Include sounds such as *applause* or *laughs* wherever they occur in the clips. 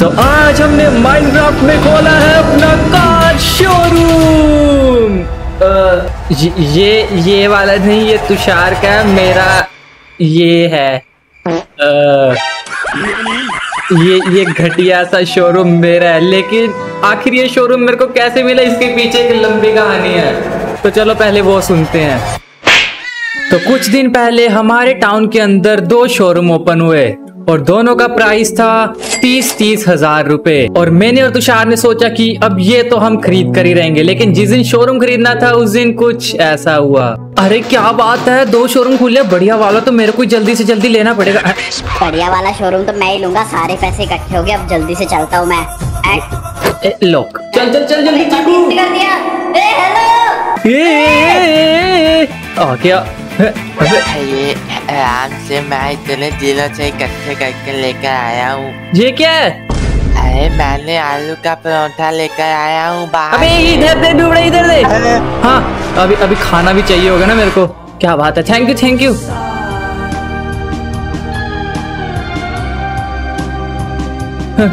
तो आज हमने माइनक्राफ्ट में खोला है अपना कार शोरूम ये ये वाला नहीं ये तुषार का मेरा ये है। अ, ये ये घटिया सा शोरूम मेरा है लेकिन आखिर ये शोरूम मेरे को कैसे मिला इसके पीछे एक लंबी कहानी है। तो चलो पहले वो सुनते हैं। तो कुछ दिन पहले हमारे टाउन के अंदर दो शोरूम ओपन हुए। और दोनों का प्राइस था तीस तीस हज़ार रूपए। और मैंने और तुषार ने सोचा कि अब ये तो हम खरीद कर ही रहेंगे लेकिन जिस दिन शोरूम खरीदना था उस दिन कुछ ऐसा हुआ। अरे क्या बात है दो शोरूम खुले बढ़िया वाला तो मेरे को जल्दी से जल्दी लेना पड़ेगा। बढ़िया वाला शोरूम तो मैं ही लूँगा सारे पैसे इकट्ठे हो गए अब जल्दी से चलता हूँ मैं। ए, लोक चल चल चल जल्दी कर दिया। ए हेलो ए, ए, ए, ए, आ गया। ये आराम से मैं इतने दिनों से इकट्ठे करके लेकर आया हूँ। ये क्या है? अरे मैंने आलू का परोठा लेकर आया हूँ अबे इधर दे डूबड़े इधर दे। हाँ अभी अभी खाना भी चाहिए होगा ना मेरे को। क्या बात है। Thank you thank you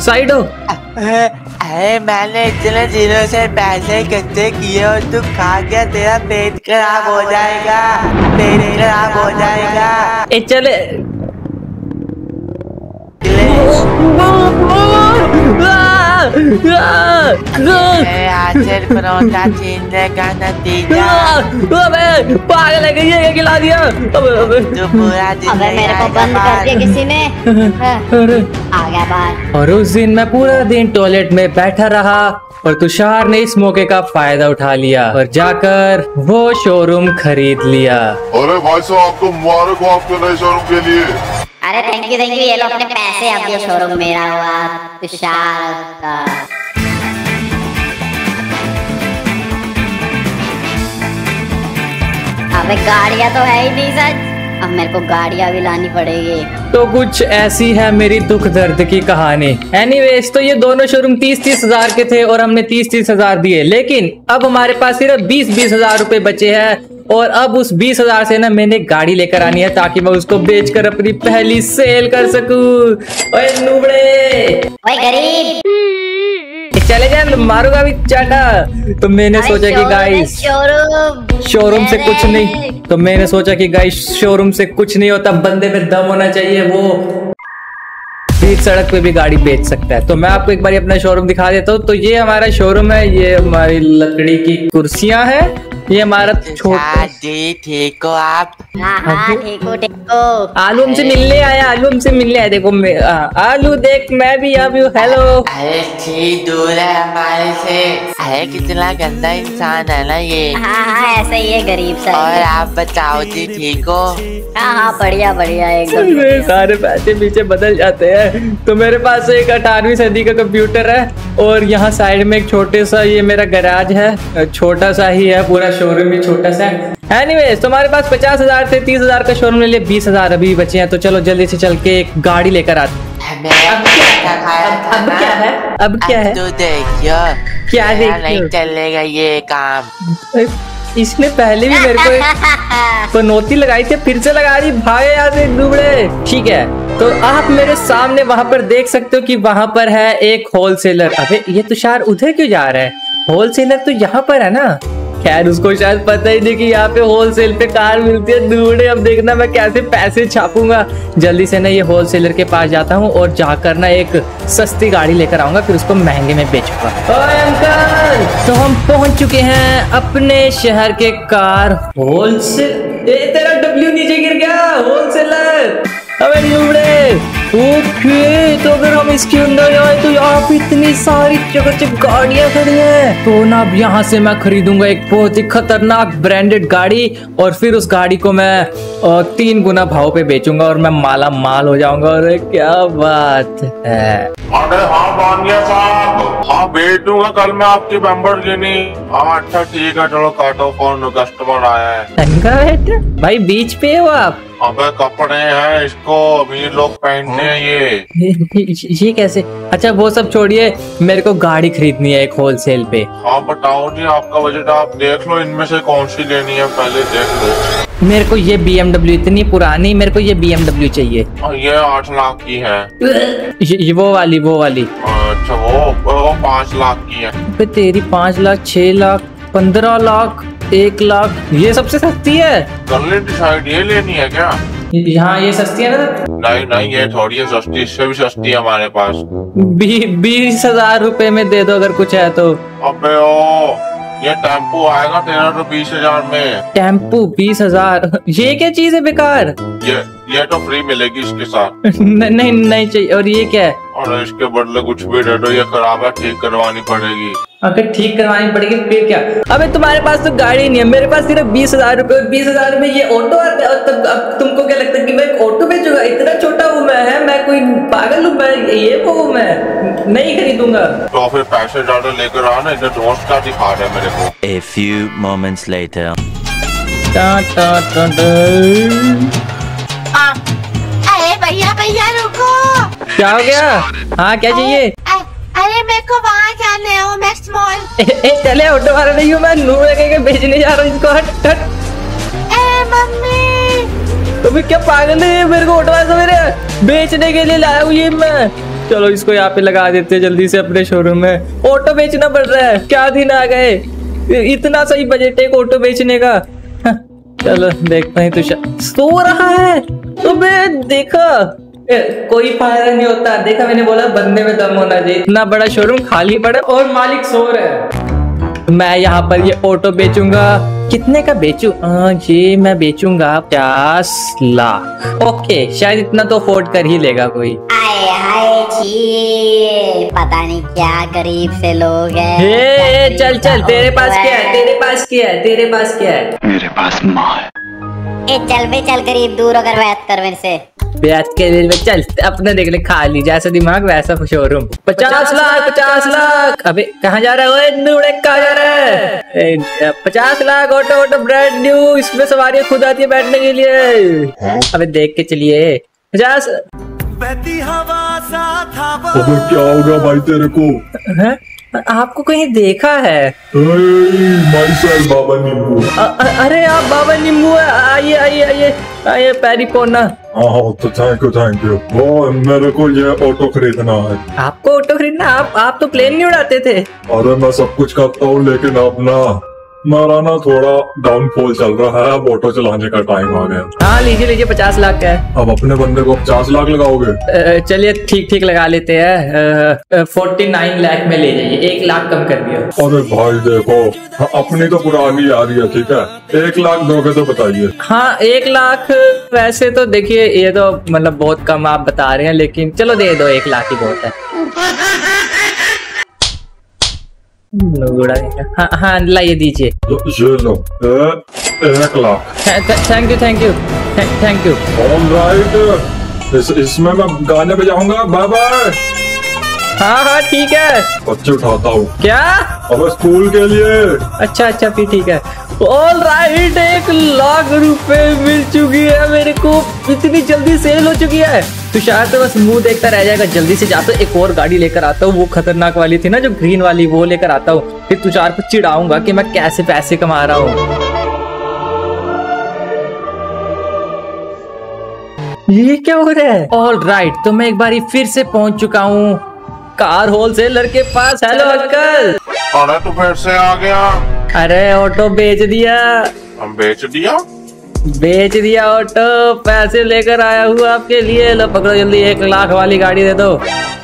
side हो। अरे मैंने इतने दिनों से पैसे इकट्ठे किए और तू खा गया तेरा पेट खराब हो जाएगा पेट खराब हो जाएगा। ए चले। मेरे हाथ से परोठा छीनने का नतीजा अबे पागल है गई है खिला दिया? अबे अबे। तू पूरा दिन अबे मेरे को बंद कर दिया किसी ने। हाँ, *laughs* अरे। आ गया बाहर और उस दिन मैं पूरा दिन टॉयलेट में बैठा रहा और तुषार ने इस मौके का फ़ायदा उठा लिया और जाकर वो शोरूम खरीद लिया। अरे भाई साहब आपको मुबारक हो आपके नए शोरूम के लिए। अरे थैंक यू थैंक यू ये लो अपने पैसे अब ये शोरूम मेरा हुआ तुषार का। अबे गाड़ियाँ तो है ही नहीं सच। अब मेरे को गाड़ियाँ भी लानी पड़ेगी। तो कुछ ऐसी है मेरी दुख दर्द की कहानी। एनीवेज तो ये दोनों शोरूम तीस तीस हज़ार के थे और हमने तीस तीस हज़ार दिए। लेकिन अब हमारे पास सिर्फ़ बीस बीस हज़ार रूपए बचे हैं और अब उस बीस हज़ार से ना मैंने गाड़ी लेकर आनी है ताकि मैं उसको बेचकर अपनी पहली सेल कर सकूँ। ओए नूबड़े! ओए गरीब! चले जाए मारूँगा भी चाटा तो मैंने सोचा कि गाइस शोरूम शोरूम से कुछ नहीं। तो मैंने सोचा कि गाइस शोरूम से कुछ नहीं होता बंदे में दम होना चाहिए वो। बीच सड़क पे भी गाड़ी बेच सकता है। तो मैं आपको एक बार अपना शोरूम दिखा देता हूँ। तो ये हमारा शोरूम है ये हमारी लकड़ी की कुर्सियाँ हैं। ये हमारा छोटा शादी ठीक हो आप? हाँ हाँ ठीक हो ठीक आलू हमसे मिलने आया आलू हमसे मिलने आया। देखो आलू देख मैं भी हूँ। हेलो अरे ठीक दूर है हमारे से। अरे कितना गंदा इंसान है ना ये। हाँ हाँ ऐसा ही है गरीब सा और आप बताओ जी ठीक हो? हाँ हाँ बढ़िया बढ़िया एकदम सारे पैसे पीछे बदल जाते हैं। तो मेरे पास एक अठारहवीं सदी का कंप्यूटर है और यहाँ साइड में एक छोटे सा ये मेरा गैराज है। छोटा सा ही है पूरा शोरूम भी छोटा सा है। एनीवेज तुम्हारे पास पचास हज़ार थे तीस हज़ार का शोरूम ले लिए बीस हज़ार अभी बचे हैं तो चलो जल्दी से चल के एक गाड़ी लेकर आते पराठा खाया अब क्या है? अब क्या है? अब तो देखियो। क्या देखियो? नहीं चलेगा ये काम। इसने पहले भी मेरे को *laughs* पनौती लगाई थी फिर से लगा दी भागे यहाँ से दुबड़े। ठीक है तो आप मेरे सामने वहाँ पर देख सकते हो कि वहाँ पर है एक होलसेलर अबे ये तुषार उधर क्यों जा रहा है? होलसेलर तो यहाँ पर है ना? खैर, उसको शायद पता ही नहीं कि यहाँ पे होलसेल पे कार मिलती है। दुबड़े अब देखना मैं कैसे पैसे छापूँगा। जल्दी से ना ये होलसेलर के पास जाता हूँ और जाकर ना एक सस्ती गाड़ी लेकर आऊँगा, फिर उसको महँगे में बेचूँगा। अंकल! तो हम पहुँच चुके हैं अपने शहर के कार होलसेल तेरा डब्ल्यू नीचे गिर गया होलसेलर अबे नुबड़े ओके तो अगर हम इसके अंदर जाए तो यहाँ पे इतनी सारी चकाचक गाड़ियाँ खड़ी हैं। तो ना अब यहाँ से मैं खरीदूँगा एक बहुत ही खतरनाक ब्रांडेड गाड़ी और फिर उस गाड़ी को मैं तीन गुना भाव पे बेचूँगा और मैं माला माल हो जाऊँगा। और क्या बात है। अरे हाँ बानिया साहब। हाँ दूँगा कल मैं आपकी मेंबर लेनी हाँ अच्छा ठीक है चलो काटो फ़ोन कस्टमर आया है। भाई बीच पे हो आप? अबे कपड़े हैं इसको अमीर लोग पहनते हैं ये। *laughs* ये कैसे? अच्छा वो सब छोड़िए मेरे को गाड़ी खरीदनी है एक होलसेल पे। हाँ बताओ जी आपका बजट आप देख लो इनमें से कौन सी लेनी है पहले देख लो। मेरे को ये BMW इतनी पुरानी मेरे को ये BMW चाहिए। ये आठ लाख की है। ये, ये वो वाली वो वाली। अच्छा वो वो पाँच लाख की है। तेरी पाँच लाख छह लाख पंद्रह लाख। एक लाख ये सबसे सस्ती है। डिसाइड ये लेनी है क्या? यहाँ ये सस्ती है ना? नहीं नहीं ये थोड़ी है सस्ती इससे भी सस्ती है हमारे पास। बी, बीस हज़ार रूपए में दे दो अगर कुछ है तो। अबे ओ ये टेंपो आएगा तेरह तो बीस हज़ार में। टेंपू बीस हज़ार। ये क्या चीज़ है बेकार? ये ये तो फ्री मिलेगी इसके साथ। *laughs* न, नहीं नहीं चाहिए। और ये क्या है? और इसके बदले कुछ भी दे दो ये खराब है ठीक करवानी पड़ेगी। अगर ठीक करवानी पड़ेगी फिर क्या? अबे तुम्हारे पास तो गाड़ी नहीं है मेरे पास सिर्फ़ बीस हज़ार रूपए बीस हज़ार में ये ऑटो आता है और तब अब तुमको क्या लगता है कि मैं ऑटो बेचूँगा इतना छोटा हूँ मैं है मैं कोई पागल हूँ मैं ये वो हूँ मैं नहीं खरीदूँगा। तो फिर पैसे ज़्यादा लेकर आना इधर दोस्त का दिखा रहे मेरे को। A few moments later. अरे भैया भैया रुको। क्या हो गया? हाँ क्या चाहिए? अरे मेरे को वहाँ जाना है मैक्स मॉल। चले ऑटो वाला नहीं हूँ मैं नूर के बेचने जा रहा हूँ इसको। हट हट। ए मम्मी। तो फिर क्या पागल है मेरे को ऑटो वाला मेरे? बेचने के लिए लाया हूँ ये मैं। चलो इसको यहाँ पे लगा देते हैं जल्दी से अपने शोरूम में। ऑटो बेचना पड़ रहा है क्या दिन आ गए? इतना सही बजट है ऑटो बेचने का। चलो देखते हैं तुषार सो रहा है? तो मैं देखा। ए, कोई फ़ायदा नहीं होता। देखा मैंने बोला बंदे में दम होना चाहिए। इतना बड़ा शोरूम खाली पड़ा। और मालिक सो रहा है। मैं यहाँ पर ये ऑटो बेचूँगा। कितने का बेचू? आ, ये मैं बेचूँगा पचास लाख। ओके शायद इतना तो अफोर्ड कर ही लेगा कोई। आए हाय छी पता नहीं क्या गरीब से लोग हैं। क्या चल चल का तेरे पास क्या है? तेरे पास क्या है? तेरे पास है। ए चल बे चल गरीब दूर होकर बात कर मेरे से। ब्याज के लिए में चल अपने देख ले खाली जैसा दिमाग वैसा शोरूम पचास लाख पचास लाख। अबे कहाँ जा रहा है? नूड़े कहाँ जा रहा है? पचास lakh auto auto brand new इसमें सवारियाँ खुद आती है बैठने के लिए। अबे देख के चलिए। पचास अबे क्या होगा भाई तेरे को? हैं? आपको कहीं देखा है? बाबा नींबू अरे आप बाबा नींबू है। आइए आइए आइए आइए पैरी पोना। तो थैंक यू थैंक यू वो मेरे को ये ऑटो खरीदना है। आपको ऑटो खरीदना? आप आप तो प्लेन नहीं उड़ाते थे। अरे मैं सब कुछ करता हूँ लेकिन आप ना। मेरा ना थोड़ा डाउनफॉल चल रहा है अब ऑटो चलाने का टाइम आ गया। हाँ लीजिए लीजिए पचास लाख का है। अब अपने बंदे को पचास लाख लगाओगे? चलिए ठीक ठीक लगा लेते हैं। फोर्टी नाइन लाख में ले जाइए एक लाख कम कर दिया। अरे भाई देखो अपनी तो पुरानी आ रही है ठीक है? एक लाख दोगे तो बताइए। हाँ एक लाख वैसे तो देखिए ये तो मतलब बहुत कम आप बता रहे हैं लेकिन चलो दे दो एक लाख ही बहुत है। *laughs* हाँ हाँ लाइए दीजिए। ये लो एक lakh. Thank you thank you thank you इसमें मैं गाने बजाऊँगा। बाय बाय हाँ हाँ ठीक है। बच्चे उठाता हूँ। क्या? अब स्कूल के लिए। अच्छा अच्छा फिर ठीक है। ऑल राइट एक लाख रुपए मिल चुकी है मेरे को। इतनी जल्दी सेल हो चुकी है। तुषार तो बस मुँह देखता रह जाएगा। जल्दी से जाता हूँ एक और गाड़ी लेकर आता हूँ। वो खतरनाक वाली थी ना जो ग्रीन वाली वो लेकर आता हूँ। फिर तुषार को चिढ़ाऊँगा कि मैं कैसे पैसे कमा रहा हूँ। ये क्या हो रहा है? ऑल राइट right, तो मैं एक बार फिर से पहुँच चुका हूँ। कार होलसेलर के पास। हेलो अंकल अरे तू फिर से आ गया। अरे ऑटो बेच दिया। हम बेच दिया? बेच दिया ऑटो पैसे लेकर आया हूँ आपके लिए। लो पकड़ो जल्दी एक लाख वाली गाड़ी दे दो।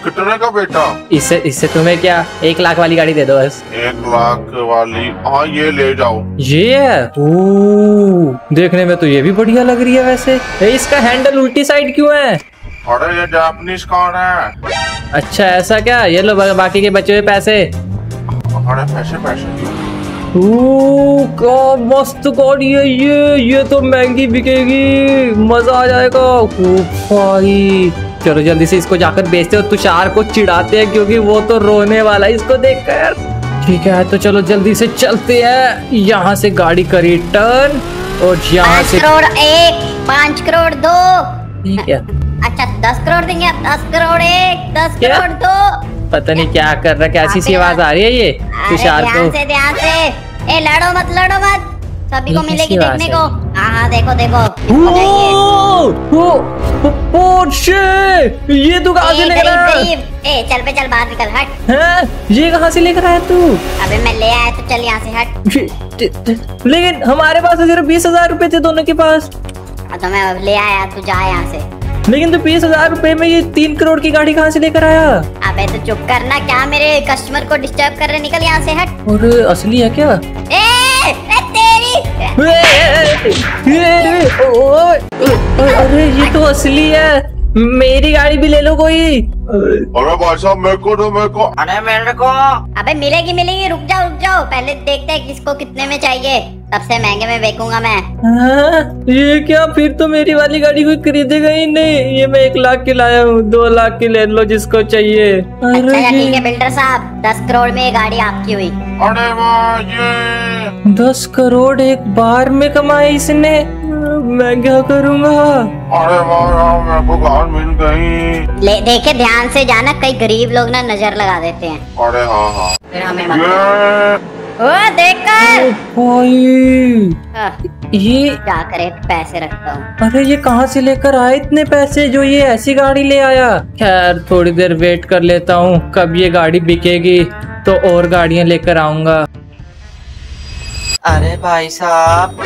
कितने का बेटा? इससे इससे तुम्हें क्या? एक लाख वाली गाड़ी दे दो बस। एक लाख वाली। हाँ ये ले जाओ। ये? है ओह, देखने में तो ये भी बढ़िया लग रही है वैसे। इसका हैंडल उल्टी साइड क्यों है? अरे ये जापानीज कार है? अच्छा ऐसा क्या? ये लो बाकी के बचे हुए पैसे। अरे पैसे पैसे। ओह, मस्त गाड़ी है ये? ये तो महँगी बिकेगी। मज़ा आ जाएगा। ओ भाई। चलो जल्दी से इसको जाकर बेचते हो तुषार को चिढ़ाते हैं क्योंकि वो तो रोने वाला है। इसको देखकर ठीक है तो चलो जल्दी से चलते हैं। यहाँ से गाड़ी करी टर्न और यहाँ से करोड़ एक पाँच करोड़ दो। ठीक है। अच्छा दस करोड़ देंगे आप दस करोड़ एक दस करोड़ दो पता नहीं क्या कर रहा है कैसी सी आवाज़ आ रही है ये? तुषार को। से ध्यान से। ए लड़ो मत लड़ो मत। सभी को मिलेगी देखने को। हाँ हाँ देखो देखो। पोर्शे ये तू कहाँ से लेकर आया? ए चल पे चल बाहर निकल हट। हैं? ये कहाँ से लेकर आया तू? अबे मैं ले आया तो चल यहाँ से हट। लेकिन हमारे पास तो सिर्फ़ बीस हज़ार रूपए थे दोनों के पास। हाँ, तो मैं ले आया तू जा यहाँ से। लेकिन तो बीस हज़ार रूपए में ये तीन करोड़ की गाड़ी कहाँ से लेकर आया? अबे तो चुप करना क्या मेरे कस्टमर को डिस्टर्ब कर रहे निकल यहाँ से हट। और असली है क्या? ए, ए तेरी। ए, ए, ए, ए, ओ, ओ, ओ, अरे ये तो असली है। मेरी गाड़ी भी ले लो कोई। अरे भाई साहब मेरे को दो मेरे को। अरे मेरे को। अबे मिलेगी मिलेगी रुक जाओ रुक जाओ। पहले देखते हैं किसको कितने में चाहिए। सबसे महँगे में बेचूँगा मैं। हाँ, ये क्या? फिर तो मेरी वाली गाड़ी कोई खरीदेगा ही नहीं। ये मैं एक लाख की लाया हूँ दो लाख की ले लो जिसको चाहिए। अच्छा ठीक है बिल्डर साहब दस करोड़ में ये गाड़ी आपकी हुई। अरे वाह ये। दस करोड़ एक बार में कमाए इसने। मैं क्या करूँगा? अरे वाह मेरे मिल गई। ले देखे ध्यान से जाना कई गरीब लोग ना नज़र लगा देते हैं। अरे हाँ हाँ। फिर हमें ओ देख कर भाई। हाँ, ये क्या करे पैसे रखता हूँ। अरे ये कहाँ से लेकर आए इतने पैसे जो ये ऐसी गाड़ी ले आया? खैर थोड़ी देर वेट कर लेता हूँ कब ये गाड़ी बिकेगी तो और गाड़ियाँ लेकर आऊँगा। अरे भाई साहब।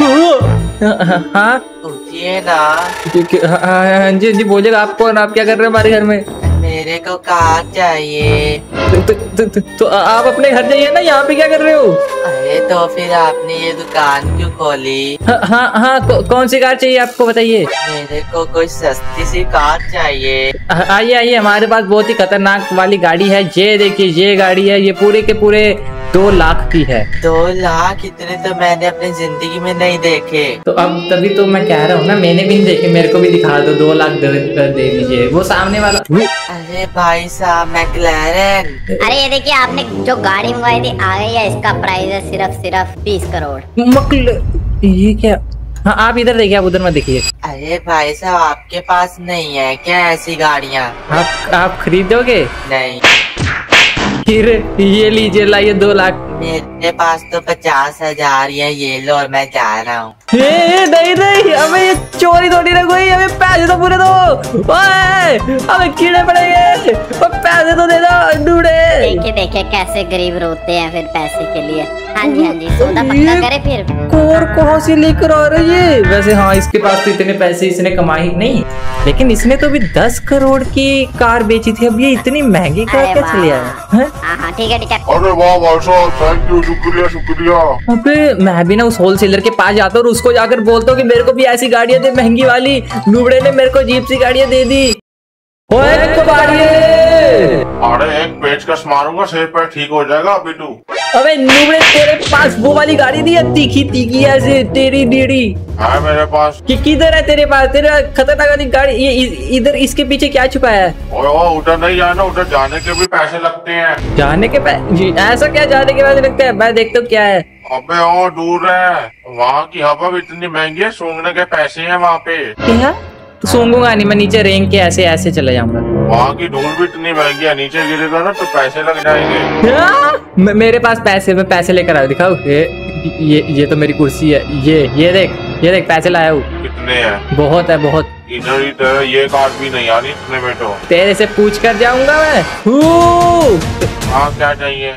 हाँ? उठिए ना। कि- कि- हाँ, हाँ, जी जी बोलिएगा आप कौन आप क्या कर रहे हैं हमारे घर में? मेरे को कार चाहिए। तो, तो, तो, तो, आप अपने घर जाइए ना यहाँ पे क्या कर रहे हो? अरे तो फिर आपने ये दुकान क्यों खोली? हाँ हाँ हा, कौ, कौन सी कार चाहिए आपको बताइए? मेरे को कोई सस्ती सी कार चाहिए। आइए आइए हमारे पास बहुत ही खतरनाक वाली गाड़ी है ये देखिए ये गाड़ी है ये पूरे के पूरे दो लाख की है। दो लाख? इतने तो मैंने अपनी ज़िंदगी में नहीं देखे। तो अब तभी तो मैं कह रहा हूँ ना मैंने भी नहीं देखे मेरे को भी दिखा दो दो लाख दे, दे दीजिए वो सामने वाला अरे भाई साहब मैकलैरन। अरे ये देखिए आपने जो गाड़ी मंगवाई थी आ गई है इसका प्राइस है सिर्फ़ सिर्फ़ बीस करोड़। मकल ये क्या? हाँ आप इधर देखिए आप उधर मत देखिए। अरे भाई साहब आपके पास नहीं है क्या ऐसी गाड़ियाँ? आप आप खरीदोगे? नहीं। फिर ये लीजिए लाइए दो लाख। मेरे पास तो पचास हज़ार ये ये लो और मैं जा रहा हूँ। नहीं नहीं अबे ये चोरी थोड़ी ना कोई अबे पैसे तो पूरे दो। ओए अबे कीड़े पड़ेंगे ओ, पैसे तो दे दो डूडे देखिए देखिए कैसे गरीब रोते हैं फिर पैसे के लिए। हाँ जी हाँ जी सौदा पक्का करे फिर। कोर कहाँ से लेकर आ रही है? वैसे हाँ इसके पास तो इतने पैसे इसने कमाए नहीं लेकिन इसने तो अभी दस करोड़ की कार बेची थी अब ये इतनी महँगी कार कैसे ले आया? हाँ? हाँ ठीक है ठीक है। अरे वाह थैंक यू शुक्रिया शुक्रिया। अबे मैं भी ना उस होलसेलर के पास जाता हूँ और उसको जाकर बोलता हूँ कि मेरे को भी ऐसी गाड़ियाँ दे महँगी वाली, लुबड़े ने मेरे को जीप सी गाड़ियाँ दे दी। ओए कबाड़िए अरे एक पेचकस मारूँगा सिर पर ठीक हो जाएगा अभी तू। अबे लुबड़े तेरे पास वो वाली गाड़ी दी है? तीखी तीखी ऐसे टेढ़ी टेढ़ी है मेरे पास। कि किधर है तेरे पास? तेरा खतरनाक वाली गाड़ी ये इधर इसके पीछे क्या छुपा है? ओए ओ उधर नहीं जाना उधर जाने के भी पैसे लगते हैं। जाने के पै- जी ऐसा क्या जाने के पैसे लगते हैं? मैं देखता हूँ क्या है। अबे ओ दूर है वहाँ की हवा भी इतनी महँगी है सूंघने के पैसे है वहाँ पे। क्या? तो सूंघूँगा नहीं मैं नीचे रेंग के ऐसे ऐसे चला जाऊँगा। वहाँ की धूल भी इतनी महँगी है नीचे गिरेगा ना तो पैसे लग जाएँगे। मेरे पास पैसे मैं पैसे लेकर आया दिखाओ ये ये ये तो मेरी कुर्सी है ये ये देख ये देख पैसे लाया हूँ। कितने हैं? बहुत है बहुत। इधर इधर ये कार्ड भी नहीं आनी इतने में तो। तेरे से पूछ कर जाऊँगा मैं। हूँ। हाँ क्या चाहिए?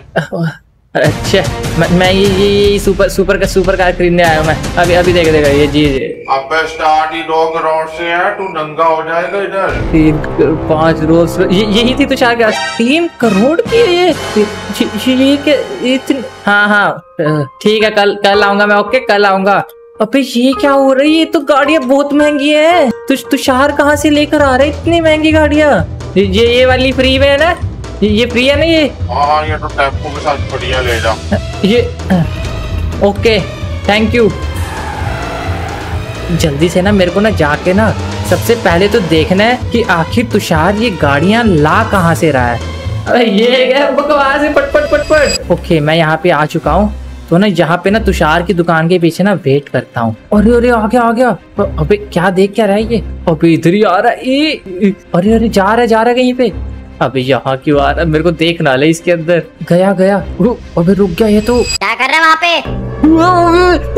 अच्छा मैं, मैं ये ये ये सुपर सुपर का सुपर कार खरीदने आया हूँ मैं। अभी अभी देख देगा ये जी जी। अबे स्टार्ट ही दो करोड़ से है तू नंगा हो जाएगा इधर। तीन पाँच रोज ये यही थी तुषार के तीन करोड़ की है ये? ये, ये, के इतनी हाँ हाँ ठीक है कल कल आऊँगा मैं ओके कल आऊँगा। अबे ये क्या हो रही है? तो गाड़ियाँ बहुत महँगी है। तुष तुषार कहाँ से लेकर आ रहे हैं इतनी महँगी गाड़ियाँ? ये ये वाली फ्री में है ना? ये फ्री है ना ये? हाँ हाँ ये तो टेंपो के साथ बढ़िया ले जा ये ओके थैंक यू जल्दी से ना मेरे को ना जाके ना सबसे पहले तो देखना है कि आखिर तुषार ये गाड़ियाँ ला कहाँ से रहा है। अरे ये क्या बकवास है पट पट पट पट। ओके मैं यहाँ पे आ चुका हूँ। तो ना यहाँ पे ना तुषार की दुकान के पीछे ना वेट करता हूँ। अरे अरे आ गया आ गया। अबे क्या देख क्या रहा है ये? अबे इधर ही आ रहा है। अरे अरे जा रहा है जा रहा है कहीं पे। अबे यहाँ क्यों आ रहा है? मेरे को देख ना ले इसके अंदर। गया गया। अभी अबे रुक गया ये तो। क्या कर रहे हैं वहाँ पे?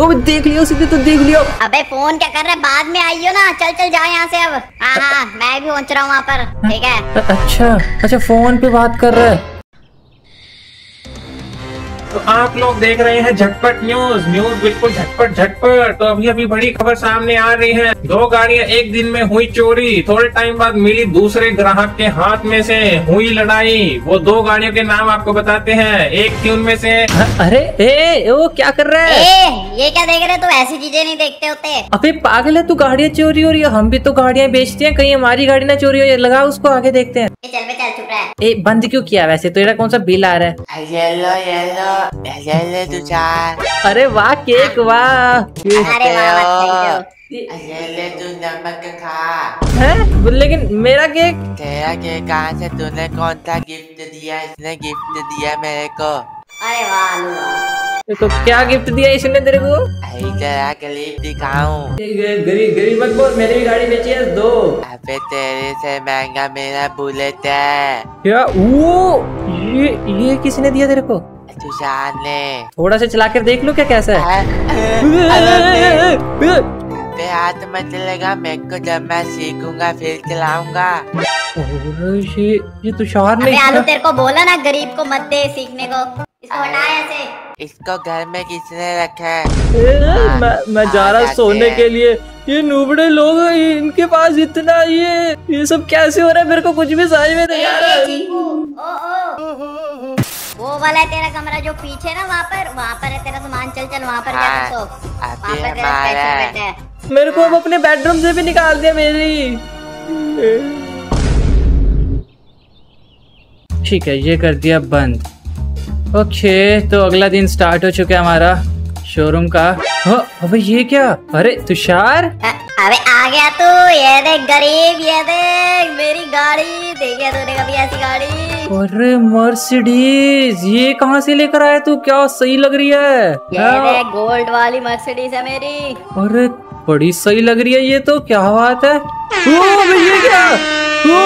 ओ, देख लियो सीधे तो देख लियो। अबे फ़ोन क्या कर रहे बाद में आइयो ना। चल चल जाओ यहाँ से अब। हाँ हाँ मैं भी पहुँच रहा हूँ वहाँ पर। ठीक है। अच्छा अच्छा फ़ोन पे बात कर रहा है। तो आप लोग देख रहे हैं झटपट न्यूज़। न्यूज़ बिल्कुल झटपट झटपट। तो अभी अभी बड़ी खबर सामने आ रही है। दो गाड़ियाँ एक दिन में हुई चोरी। थोड़े टाइम बाद मिली दूसरे ग्राहक के हाथ में से हुई लड़ाई। वो दो गाड़ियों के नाम आपको बताते हैं। एक थी उनमें से अ- अरे ए ओ क्या कर रहा है? ए ये क्या देख रहे तू ऐसी चीज़ें नहीं देखते होते। अबे पागल है तू गाड़ियाँ चोरी हो रही है। हम भी तो गाड़ियाँ बेचते हैं। कहीं हमारी गाड़ी ना चोरी हो लगा उसको आगे देखते हैं। चल बे चल चुप रहा। ए बंद क्यों किया वैसे? तेरा कौन सा बिल आ रहा है? येलो येलो येलो चार। अरे वाह केक वाह। अरे वाह वाह थैंक येलो तू नमक खा। है? लेकिन मेरा केक? तेरा केक कहाँ से? तूने कौन सा गिफ्ट दिया? इसने गिफ्ट दिया मेरे को। अरे वाह तो क्या गिफ्ट दिया इसने तेरे को? दिखाऊँ। गरीब गरीब मत बोल मैंने भी गाड़ी बेची है दो। अबे तेरे से महँगा मेरा बुलेट है। क्या? वो? ये ये किसने दिया तेरे को? तुषार ने। थोड़ा सा चला कर देख लो क्या कैसा है? पे हाथ मत लगा मैं को जब मैं सीखूँगा फिर चलाऊँगा। ये ये तुषार ने अबे आलू तेरे को बोला ना गरीब को मत दे सीखने को। इसको हटा ऐसे इसको घर में किसने रखा है? ए, मैं मैं जा रहा सोने के लिए। ये नूबड़े लोग इनके पास इतना ये ये सब कैसे हो रहा है? मेरे को कुछ भी समझ में नहीं आ रहा ओ वो वाला है तेरा कमरा जो पीछे ना वहाँ पर? वहाँ पर है तेरा सामान। चल चल वहाँ पर हाँ, सो वहाँ पर तेरा है। है। मेरे को अब अपने बेडरूम से भी निकाल दिया मेरी। ठीक है ये कर दिया बंद। ओके तो अगला दिन स्टार्ट हो चुका है हमारा शोरूम का। हाँ, अबे ये क्या? अरे तुषार? अ- अबे आ गया तू ये देख गरीब ये देख मेरी गाड़ी देखिए तूने कभी ऐसी गाड़ी? अरे मर्सिडीज ये कहाँ से लेकर आया तू? क्या सही लग रही है? ये हाँ, देख गोल्ड वाली मर्सिडीज है मेरी। अरे बड़ी सही लग रही है ये तो क्या बात है? ओ, ये क्या? ओ,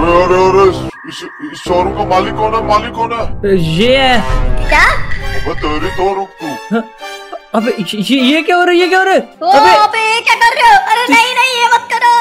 अरे अरे अरे शोरूम का मालिक कौन है? मालिक कौन है? ये है। क्या? अबे तेरी तो रुक तू। अबे ये, ये क्या हो रहा है? ये क्या हो रहा है? अबे। अबे ये क्या कर रहे हो? अरे नहीं नहीं ये मत करो।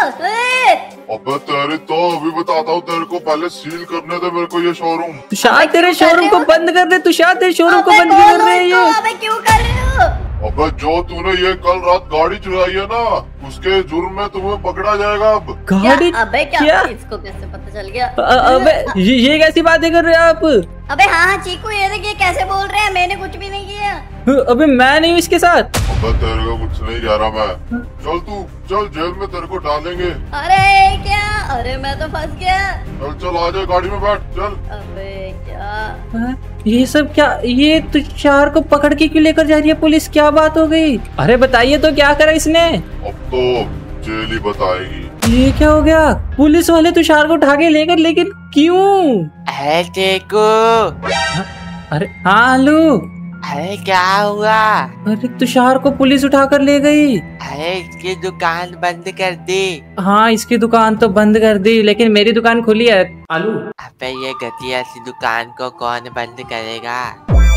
अबे तेरी तो अभी बताता हूँ तेरे को पहले सील करने दे मेरे को ये शोरूम तुषार तेरे शोरूम को बंद कर दे तुषार तेरे शोरूम को बंद कर रहे हैं ये। अबे क्यों कर रहे हो? अबे जो तूने ये कल रात गाड़ी चुराई है ना उसके जुर्म में तुम्हें पकड़ा जाएगा अब गाड़ी क्या? अबे क्या, क्या? इसको कैसे पता चल गया अ- अबे ये, ये कैसी बातें कर रहे हो आप अबे हाँ हाँ चीकू ये देखिए कैसे बोल रहे हैं? मैंने कुछ भी नहीं किया। अबे मैं नहीं हूँ इसके साथ। अबे तेरे को कुछ नहीं कह रहा मैं। चल तू चल जेल में तेरे को डालेंगे। अरे क्या? अरे मैं तो फंस गया। चल चल आ जा गाड़ी में बैठ चल। अबे क्या? ये सब क्या ये तुषार को पकड़ के क्यों लेकर जा रही है पुलिस? क्या बात हो गई? अरे बताइए तो क्या करा इसने? अब तो जेल ही बताएगी। ये क्या हो गया? पुलिस वाले तुषार को उठा के लेकर लेकिन क्यों? अरे टेकू। अरे हाँ आलू। है क्या हुआ? अरे तुषार को पुलिस उठा कर ले गई। है इसकी दुकान बंद कर दी। हाँ इसकी दुकान तो बंद कर दी लेकिन मेरी दुकान खुली है। आलू। अबे ये घटिया सी दुकान को कौन बंद करेगा?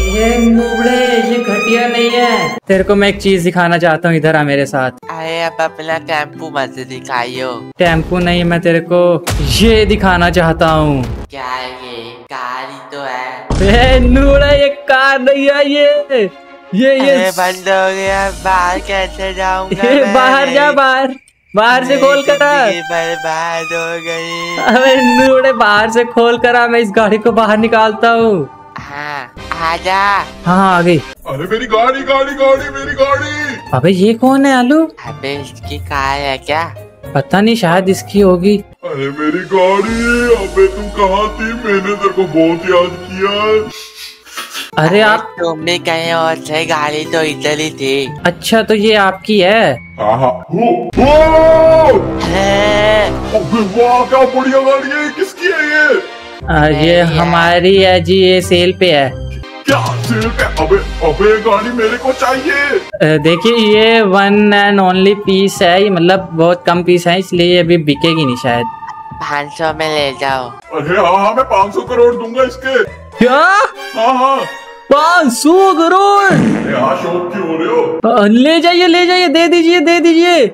ये घटिया नहीं है। तेरे को मैं एक चीज़ दिखाना चाहता हूँ इधर आ मेरे साथ। अरे अब अपना टेंपू मत दिखाइयो। टेंपू नहीं मैं तेरे को ये दिखाना चाहता हूँ। क्या है ये कार ही तो है? ए नुबड़ा ये कार नहीं है ये। ये ये बंद हो गया बाहर कैसे जाऊँगा बाहर जा बाहर बाहर से खोल कर। बर्बाद हो गई। अबे नुबड़े बाहर से खोल कर मैं इस गाड़ी को बाहर निकालता हूँ। हाँ आजा हाँ आ गई। अरे मेरी गाड़ी गाड़ी गाड़ी मेरी गाड़ी। अबे ये कौन है आलू? अबे इसकी कार है क्या? पता नहीं शायद इसकी होगी। अरे मेरी गाड़ी। अबे तू कहाँ थी? मैंने तेरे को बहुत याद किया। अरे आप तुम भी कहीं और से गाड़ी तो इधर ही थी। अच्छा तो ये आपकी है? हाँ हाँ हो, हो! अरे, अबे वाह क्या बढ़िया गाड़ी है। किसकी है ये? आ, ये हमारी है जी ये सेल पे है। क्या सेल पे? अबे अबे ये गाड़ी मेरे को चाहिए। देखिए ये वन एंड ओनली पीस है ये मतलब बहुत कम पीस है इसलिए ये अभी बिकेगी नहीं शायद। पाँच सौ में ले जाओ। अरे हाँ हाँ मैं 500 करोड़ दूँगा इसके। क्या? हाँ हाँ। पाँच सौ करोड़ यहाँ शौक क्यों हो रहे हो? अ, ले जाइए ले जाइए दे दीजिए दे दीजिए।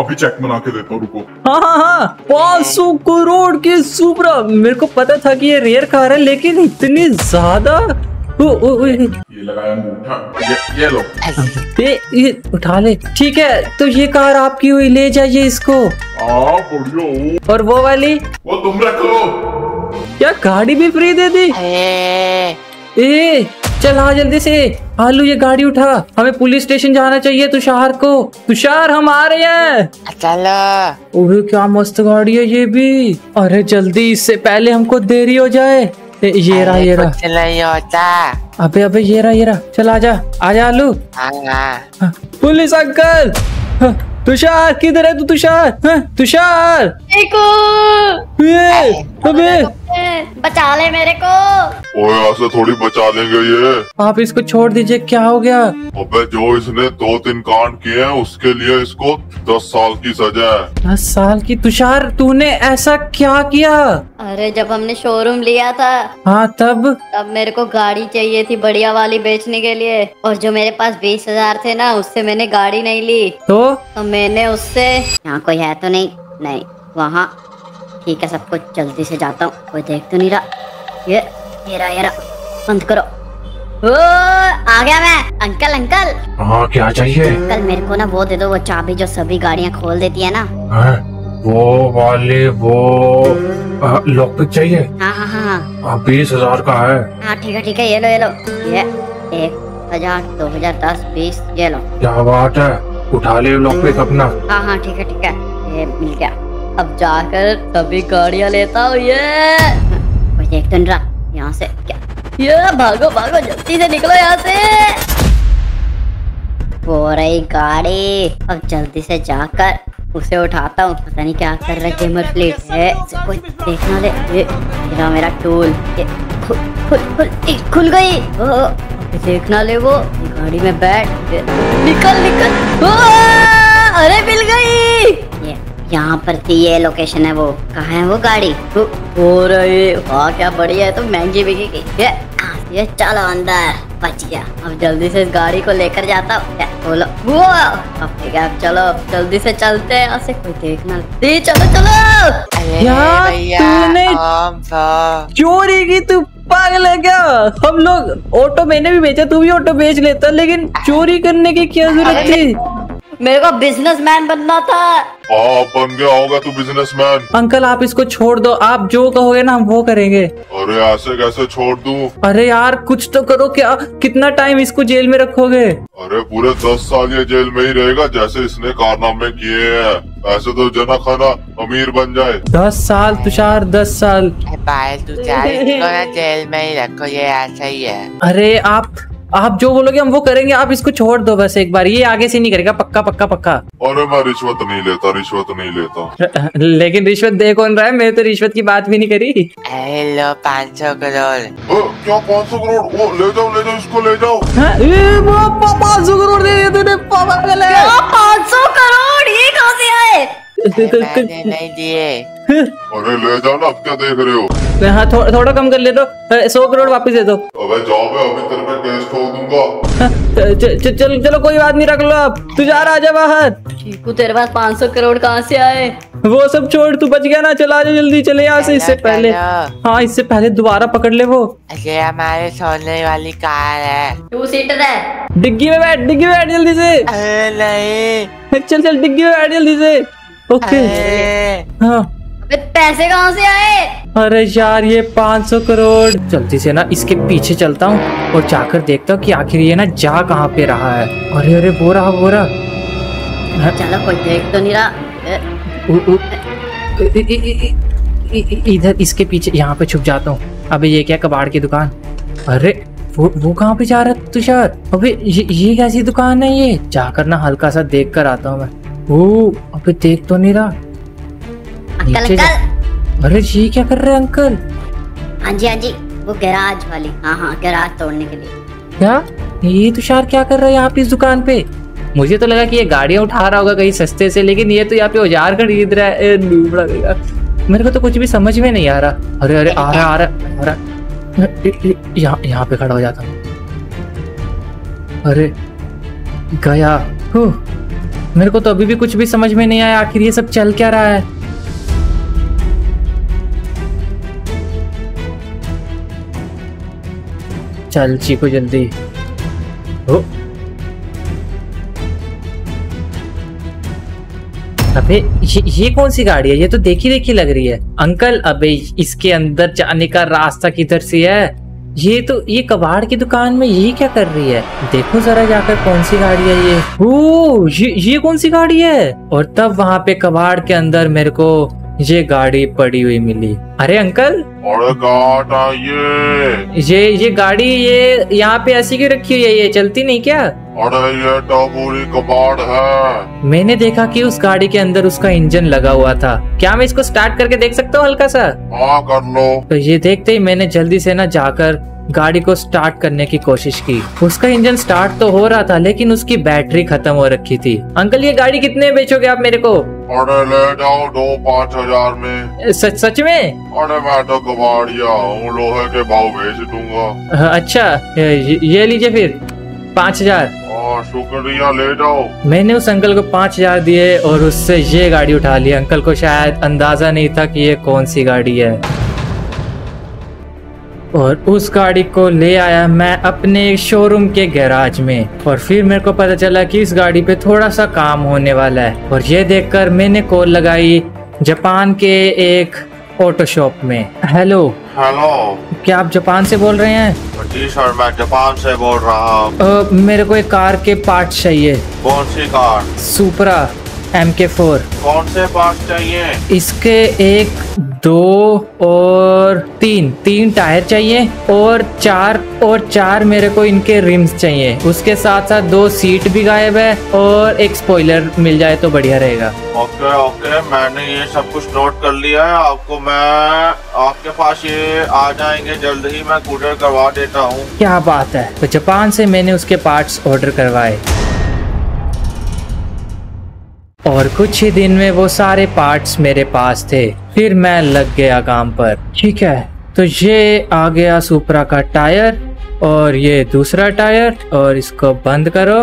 अभी चेक बना के देता हूँ रुको। हाँ हाँ हाँ पाँच सौ करोड़ की सुपरा मेरे को पता था कि ये रेयर कार है लेकिन इतनी ज़्यादा ओ, ओ, ओ, ये लगाया ये, ये लो। ये, ये उठा ले। ठीक है तो ये कार आपकी हुई ले जाइए इसको। बढ़िया। हो और वो वाली? वो तुम रख। लो क्या गाड़ी भी फ्री दे दी। ए चल हाँ जल्दी से। आलू ये गाड़ी उठा। हमें पुलिस स्टेशन जाना चाहिए तुषार को। तुषार हम आ रहे हैं। चलो। ओहे क्या मस्त गाड़ी है ये भी। अरे जल्दी इससे पहले हमको देरी हो जाए। ए, ये रहा ये रहा। कुछ नहीं होता। अबे अबे ये रहा ये रहा। चल आजा आजा आलू। हाँ हाँ। हाँ, पुलिस अंकल। तुषार किधर है तू तुषार? हाँ, तुषार। देखो। अबे बचा ले मेरे को। ओए ऐसे थोड़ी बचा लेंगे ये। आप इसको छोड़ दीजिए क्या हो गया? अबे जो इसने दो तीन कांड किए हैं उसके लिए इसको दस साल की सजा है। दस साल की तुषार तूने ऐसा क्या किया? अरे जब हमने शोरूम लिया था हाँ तब? तब मेरे को गाड़ी चाहिए थी बढ़िया वाली बेचने के लिए। और जो मेरे पास बीस हज़ार थे ना उससे मैंने गाड़ी नहीं ली। तो? तो मैंने उससे यहाँ कोई है तो नहीं नहीं वहाँ ठीक है सब कुछ जल्दी से जाता हूँ। कोई देख तो नहीं रहा। ये ये रहा ये रहा। बंद करो। ओ, आ गया मैं। Uncle uncle. हाँ क्या चाहिए? अंकल मेरे को ना वो दे दो वो चाबी जो सभी गाड़ियाँ खोल देती है ना। हाँ, वो वाले वो लॉक पिक चाहिए? हाँ हाँ हाँ। हाँ बीस हज़ार का है। हाँ ठीक है ठीक है ये लो ये लो। ये एक हज़ार दो हज़ार दस बीस ये लो। क्या बात है? उठा ले लॉक पिक अपना। हाँ हाँ ठीक है ठीक है। ये मिल गया। अब जाकर तभी गाड़ियाँ लेता हूँ ये। कोई देख तो नहीं यहाँ से क्या? ये भागो भागो जल्दी से निकलो यहाँ से। वो रही गाड़ी। अब जल्दी से जाकर उसे उठाता हूँ पता नहीं क्या कर रहा गेमर फ्लीट है। कोई देखना ले ये मेरा मेरा टूल ये खुल खुल खुल गई। ओ, देखना ले वो गाड़ी में बैठ निकल निकल। ओ, अरे मिल गई। यहाँ पर थी ये लोकेशन है वो। कहाँ है वो गाड़ी? हो रही वाह क्या बढ़िया है। तो महँगी बिकेगी ये ये चलो अंदर। बच गया। अब जल्दी से इस गाड़ी को लेकर जाता बोलो? वो! अब ठीक है अब चलो अब जल्दी से चलते हैं। यहाँ से कोई देखना दे चलो चलो! यार, तूने- चोरी की तू पागल है क्या? हम लोग ऑटो मैंने भी बेचा तू भी ऑटो बेच लेता। लेकिन चोरी करने की क्या ज़रूरत थी? मेरे को बिजनेसमैन बनना था। हाँ बन गया होगा तू बिजनेसमैन अंकल आप इसको छोड़ दो। आप जो कहोगे ना हम वो करेंगे। अरे ऐसे कैसे छोड़ दूँ? अरे यार कुछ तो करो। क्या कितना टाइम इसको जेल में रखोगे? अरे पूरे दस साल ये जेल में ही रहेगा जैसे इसने कारनामे किए हैं। ऐसे तो जना खाना अमीर बन जाए। दस साल तुषार दस साल। भाई तू इसको ना जेल में ही रखो ये ऐसा ही है। अरे आप आप जो बोलोगे हम वो करेंगे आप इसको छोड़ दो बस एक बार। ये आगे से नहीं करेगा पक्का पक्का पक्का। अरे मैं रिश्वत नहीं लेता रिश्वत नहीं लेता। लेकिन रिश्वत दे कौन रहा है? मैंने तो रिश्वत की बात भी नहीं करी। अरे लो पाँच सौ करोड़। क्या पाँच सौ करोड़? वो ले जाओ ले जाओ इसको ले जाओ। हाँ, ए, वो पा- पाँच सौ करोड़ दे दिए तूने पाँच सौ करोड़? ये कहाँ से आए मैंने नहीं दिए। अरे ले जाओ ना अब क्या देख रहे हो हाँ थो, थोड़ा कम कर ले दो सौ करोड़ वापस दे दो। अबे जाओ मैं अभी तेरे पे ठोक दूँगा। हाँ, च- च- च- चलो चलो कोई बात नहीं रख लो आप। तू जा रहा जा बाहर। चीकू तेरे पास पाँच सौ करोड़ कहाँ से आए? वो सब छोड़ तू बच गया ना चला जा जल्दी चले यहाँ से इससे पहले। हाँ इससे पहले दोबारा पकड़ ले वो। ये हमारे सोने वाली कार है। टू सीटर है। डिग्गी में बैठ डिग्गी में बैठ जल्दी से। नहीं। चल चल डिग्गी में बैठ जल्दी से। ओके। हाँ। अबे पैसे कहाँ से आए? अरे यार ये 500 करोड़। जल्दी से ना इसके पीछे चलता हूँ और जाकर देखता हूँ कि आखिर ये ना जा कहाँ पे रहा है। अरे अरे वो रहा वो रहा। चलो कोई देख तो नहीं रहा। इधर इसके पीछे यहाँ पे छुप जाता हूँ। अबे ये क्या कबाड़ की दुकान? अरे वो वो कहाँ पे जा रहा है तुषार अबे ये ये कैसी दुकान है ये? जाकर ना हल्का सा देख कर आता हूँ मैं। ओ अबे देख तो नहीं रहा। Uncle uncle. अरे ये क्या कर रहे हैं अंकल? हाँ जी हाँ जी वो गैराज वाली। हाँ हाँ गैराज तोड़ने के लिए। क्या? ये तुषार क्या कर रहा है यहाँ पे इस दुकान पे? मुझे तो लगा कि ये गाड़ियाँ उठा रहा होगा कहीं सस्ते से लेकिन ये तो यहाँ पे औज़ार खरीद रहा है। मेरे को तो कुछ भी समझ में नहीं आ रहा। अरे अरे आ रहा आ रहा आ रहा। यहाँ यहाँ पे खड़ा हो जाता हूँ। अरे गया। हुँ। मेरे को तो अभी भी कुछ भी समझ में नहीं आया आखिर ये सब चल क्या रहा है? चल चीको जल्दी। ओ। अबे ये, ये कौन सी गाड़ी है? ये तो देखी देखी लग रही है। अंकल अबे इसके अंदर जाने का रास्ता किधर से है? ये तो ये कबाड़ की दुकान में ये क्या कर रही है? देखो जरा जाकर कौन सी गाड़ी है ये। ओ ये ये कौन सी गाड़ी है? और तब वहाँ पे कबाड़ के अंदर मेरे को ये गाड़ी पड़ी हुई मिली। अरे अंकल। अरे गाट आइए ये ये गाड़ी ये यहाँ पे ऐसी क्यों रखी हुई है? ये चलती नहीं क्या? अरे ये तो पूरी कबाड़ है। मैंने देखा कि उस गाड़ी के अंदर उसका इंजन लगा हुआ था। क्या मैं इसको स्टार्ट करके देख सकता हूँ हल्का सा? हाँ कर लो। तो ये देखते ही मैंने जल्दी से ना जाकर गाड़ी को स्टार्ट करने की कोशिश की। उसका इंजन स्टार्ट तो हो रहा था लेकिन उसकी बैटरी खत्म हो रखी थी। अंकल ये गाड़ी कितने बेचोगे आप मेरे को? अरे ले जाओ दो पाँच हज़ार में। सच सच में? अरे मैं तो कबाड़िया हूँ लोहे के भाव बेच दूँगा। हाँ, अच्छा ये ये लीजिए फिर पाँच हज़ार। हाँ शुक्रिया ले जाओ। मैंने उस अंकल को पाँच हज़ार दिए और उससे ये गाड़ी उठा ली। अंकल को शायद अंदाज़ा नहीं था कि ये कौन सी गाड़ी है। और उस गाड़ी को ले आया मैं अपने शोरूम के गैराज में। और फिर मेरे को पता चला कि इस गाड़ी पे थोड़ा सा काम होने वाला है। और ये देखकर मैंने कॉल लगाई जापान के एक ऑटो शॉप में। हेलो हेलो क्या आप जापान से बोल रहे हैं? जी सर मैं जापान से बोल रहा हूँ। मेरे को एक कार के पार्ट चाहिए। कौन सी car? Supra M K four कौन से पार्ट चाहिए? इसके एक दो और तीन तीन टायर चाहिए और चार और चार मेरे को इनके रिम्स चाहिए। उसके साथ साथ दो सीट भी गायब है और एक स्पॉइलर मिल जाए तो बढ़िया रहेगा। ओके ओके मैंने ये सब कुछ नोट कर लिया है। आपको मैं आपके पास ये आ जाएँगे जल्द ही मैं कूलर करवा देता हूँ। क्या बात है। तो जापान से मैंने उसके पार्ट्स ऑर्डर करवाए। और कुछ ही दिन में वो सारे पार्ट्स मेरे पास थे। फिर मैं लग गया काम पर। ठीक है तो ये आ गया सुपरा का टायर और ये दूसरा टायर और इसको बंद करो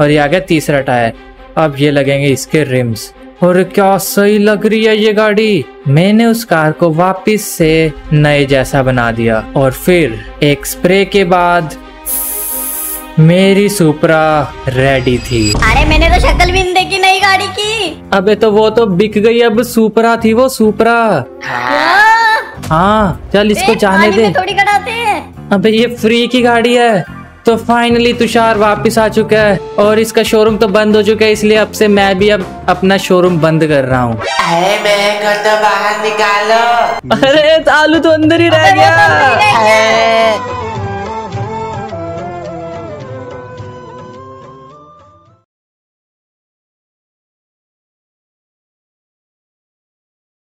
और ये आ गया तीसरा टायर अब ये लगेंगे इसके रिम्स और क्या सही लग रही है ये गाड़ी? मैंने उस कार को वापस से नए जैसा बना दिया। और फिर एक स्प्रे के बाद मेरी सुपरा रेडी थी। अरे मैंने तो शक्ल भी नहीं देखी नई गाड़ी की। अबे तो वो तो बिक गई अब सुपरा थी वो सुपरा। हाँ। हाँ चल इसको जाने दे। थोड़ी कटाते हैं। अबे ये फ्री की गाड़ी है। तो फाइनली तुषार वापस आ चुका है और इसका शोरूम तो बंद हो चुका है इसलिए अब से मैं भी अब अपना शोरूम बंद कर रहा हूँ। तो बाहर निकालो। अरे आलू तो अंदर ही रह गया। अरे